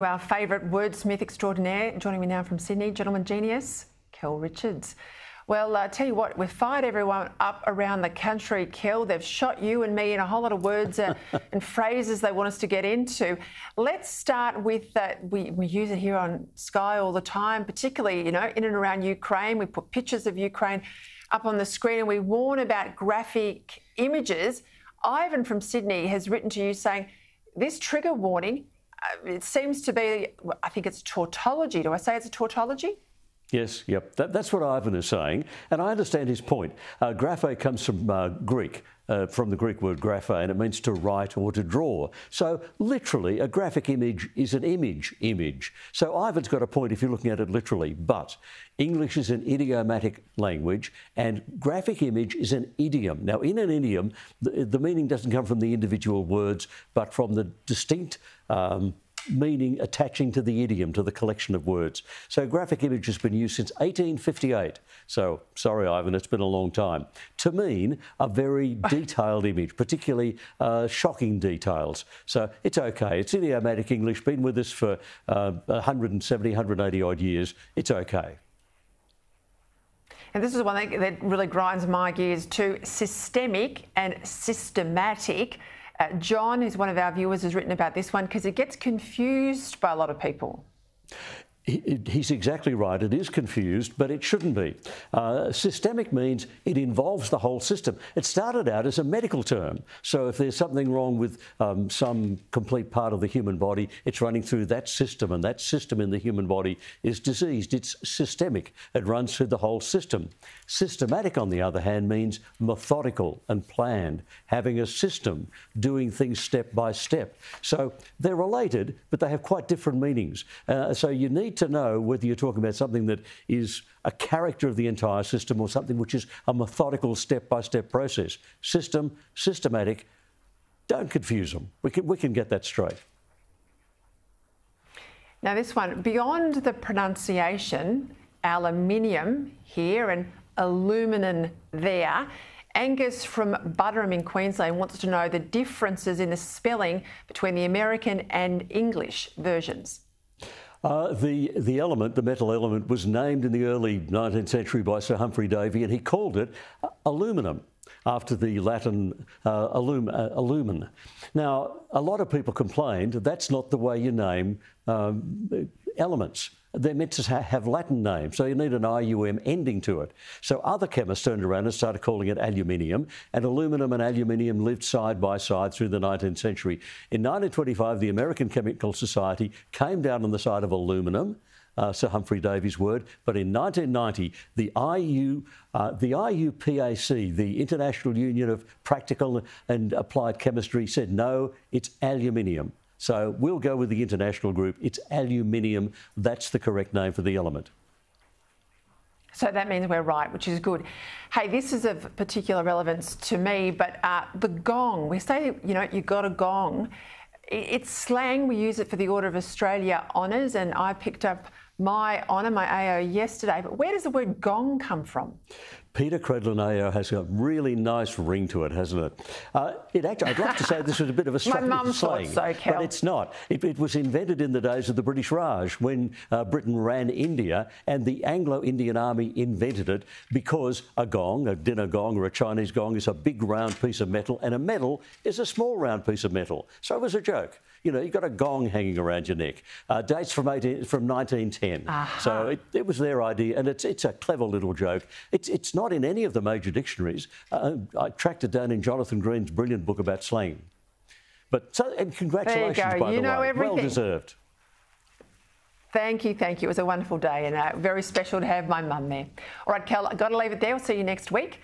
Our favourite wordsmith extraordinaire, joining me now from Sydney, gentleman genius, Kel Richards. Well, I uh, tell you what, we've fired everyone up around the country, Kel. They've shot you and me in a whole lot of words uh, and phrases they want us to get into. Let's start with that. Uh, we, we use it here on Sky all the time, particularly, you know, in and around Ukraine. We put pictures of Ukraine up on the screen and we warn about graphic images. Ivan from Sydney has written to you saying, this trigger warning Uh, it seems to be, I think it's a tautology. Do I say it's a tautology? Yes, yep. That, that's what Ivan is saying, and I understand his point. Uh, graphe comes from uh, Greek, uh, from the Greek word graphe, and it means to write or to draw. So, literally, a graphic image is an image image. So, Ivan's got a point if you're looking at it literally, but English is an idiomatic language, and graphic image is an idiom. Now, in an idiom, the, the meaning doesn't come from the individual words, but from the distinct. Um, meaning attaching to the idiom, to the collection of words. So graphic image has been used since 1858. So, sorry, Ivan, it's been a long time. To mean a very detailed image, particularly uh, shocking details. So it's okay. It's idiomatic English, been with us for uh, 170, 180 odd years. It's okay. And this is one thing that really grinds my gears too systemic and systematic. Uh, John, who's one of our viewers, has written about this one because it gets confused by a lot of people he's exactly right. It is confused, but it shouldn't be. Uh, systemic means it involves the whole system. It started out as a medical term. So if there's something wrong with um, some complete part of the human body, it's running through that system, and that system in the human body is diseased. It's systemic. It runs through the whole system. Systematic, on the other hand, means methodical and planned, having a system, doing things step by step. So they're related, but they have quite different meanings. Uh, so you need to know whether you're talking about something that is a character of the entire system or something which is a methodical step by step process. System, systematic, don't confuse them. We can, we can get that straight. Now, this one, beyond the pronunciation, aluminium here and aluminum there. Angus from Buderim in Queensland wants to know the differences in the spelling between the American and English versions. Uh, the, the element, the metal element, was named in the early 19th century by Sir Humphrey Davy, and he called it uh, aluminum after the Latin uh, alum, uh, alumen. Now, a lot of people complained that's not the way you name um, elements they're meant to have Latin names, so you need an IUM ending to it. So other chemists turned around and started calling it aluminium, and aluminum and aluminium lived side by side through the 19th century. In 1925, the American Chemical Society came down on the side of aluminum. Uh, Sir Humphrey Davy's word. But in 1990, the IU, uh, the IUPAC, the International Union of Practical and Applied Chemistry, said no, it's aluminium. So we'll go with the international group. It's aluminium. That's the correct name for the element. So that means we're right, which is good. Hey, this is of particular relevance to me, but uh, the gong, we say, you know, you've got a gong. It's slang, we use it for the Order of Australia honours, and I picked up my honour, my AO, yesterday. But where does the word gong come from? Peta Credlin AO has a really nice ring to it, hasn't it? Uh, it actually, I'd love to say this was a bit of a thought so, but it's not. It, it, was invented in the days of the British Raj when uh, Britain ran India, and the Anglo-Indian Army invented it because a gong, a dinner gong or a Chinese gong, is a big round piece of metal, and a medal is a small round piece of metal. So it was a joke. You know, you've got a gong hanging around your neck. Uh, dates from 18, from 1910. Uh-huh. So it, it, was their idea, and it's it's a clever little joke. It's it's not in any of the major dictionaries. Uh, I tracked it down in Jonathon Green's brilliant book about slang. But so, and congratulations, by you the way, everything. well deserved. Thank you, thank you. It was a wonderful day and uh, very special to have my mum there. All right, Kel, I've got to leave it there. We'll see you next week.